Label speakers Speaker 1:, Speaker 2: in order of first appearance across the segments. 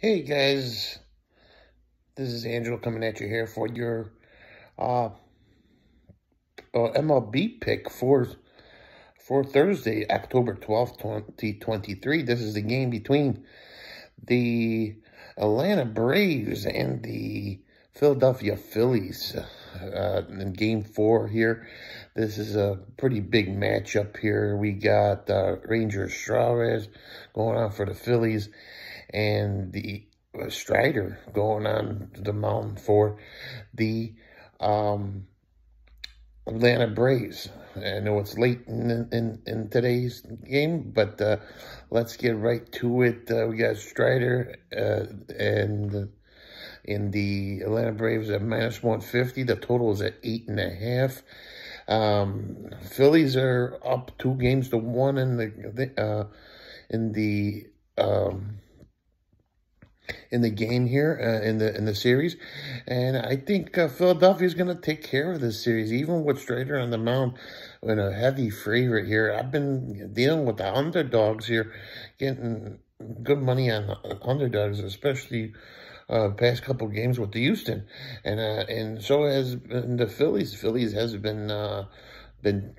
Speaker 1: Hey guys, this is Angelo coming at you here for your uh, uh, MLB pick for for Thursday, October 12th, 2023. This is the game between the Atlanta Braves and the Philadelphia Phillies uh, in game four here. This is a pretty big matchup here. We got uh, Ranger Suarez going on for the Phillies and the uh, Strider going on the mound for the um, Atlanta Braves. I know it's late in in, in today's game, but uh, let's get right to it. Uh, we got Strider uh, and in the Atlanta Braves at minus 150. The total is at eight and a half. Um, Phillies are up two games to one in the uh, in the um, in the game here uh, in the in the series, and I think uh, Philadelphia is going to take care of this series, even with Strider on the mound in a heavy favorite here. I've been dealing with the underdogs here, getting good money on underdogs, especially uh, past couple games with the Houston, and uh, and so has the Phillies. Phillies has been uh, been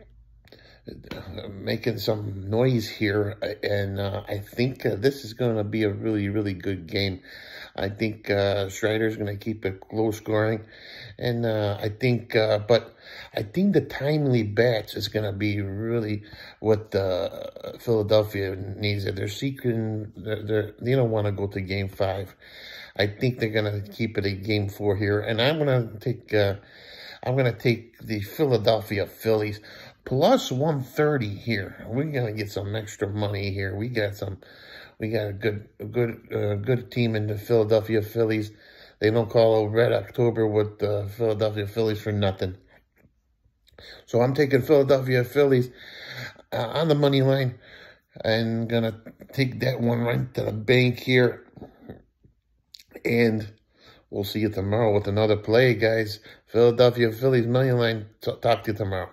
Speaker 1: making some noise here, and uh, I think uh, this is going to be a really, really good game. I think uh, Strider's going to keep it low scoring, and uh, I think, uh, but I think the timely bats is going to be really what uh, Philadelphia needs. They're seeking, they're, they're, they don't want to go to game five. I think they're going to keep it a game four here, and I'm going to take, uh, I'm going to take the Philadelphia Phillies plus 130 here. We're going to get some extra money here. We got some, we got a good, a good, uh, good team in the Philadelphia Phillies. They don't call a Red October with the Philadelphia Phillies for nothing. So I'm taking Philadelphia Phillies uh, on the money line and going to take that one right to the bank here. And we'll see you tomorrow with another play, guys. Philadelphia Phillies money line. Talk to you tomorrow.